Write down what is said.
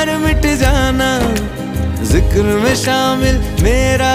प्यार मिट जाना ज़िक्र में शामिल मेरा